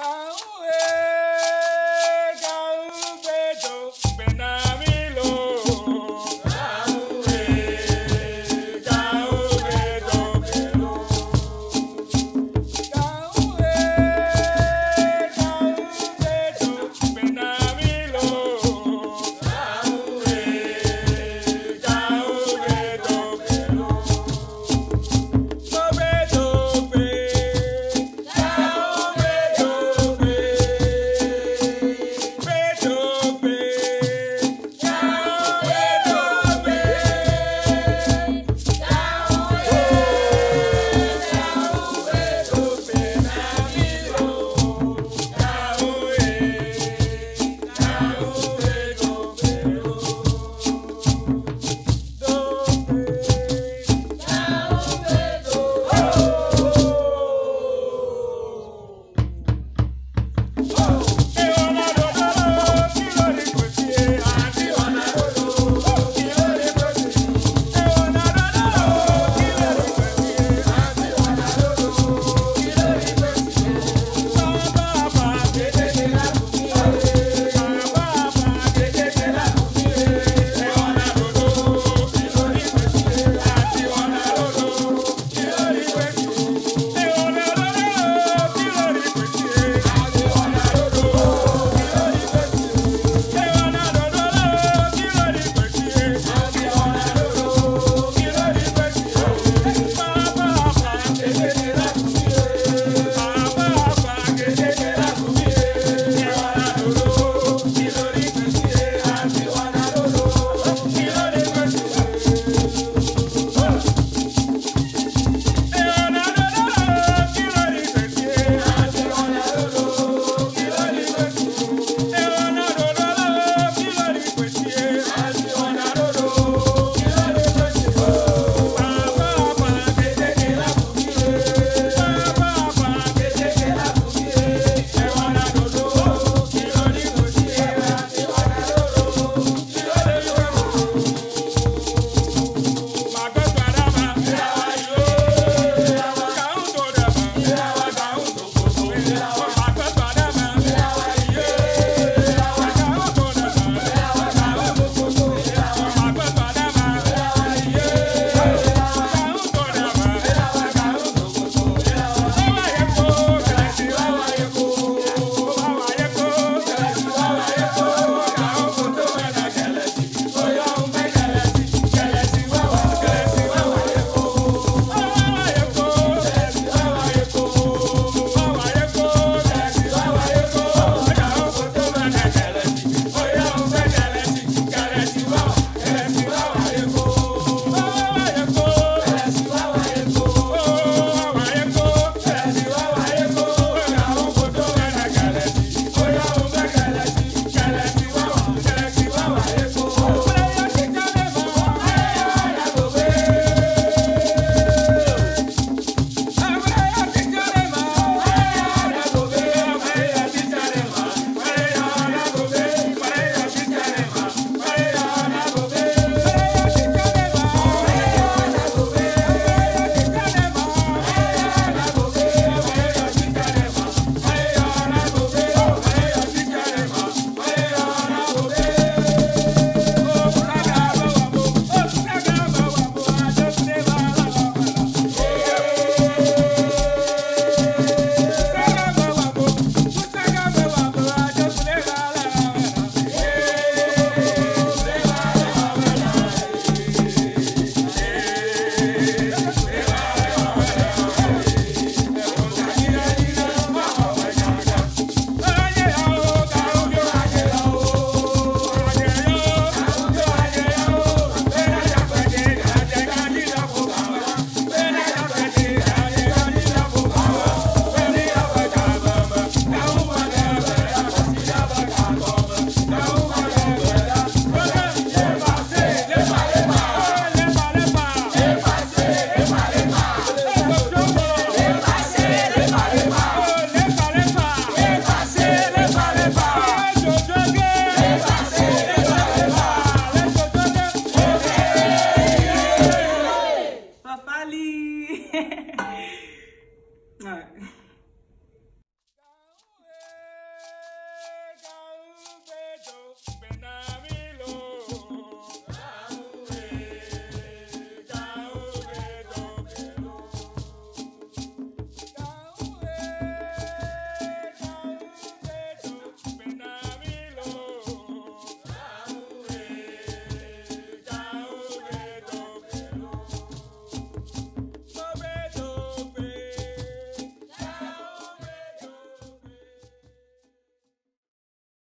All Oh.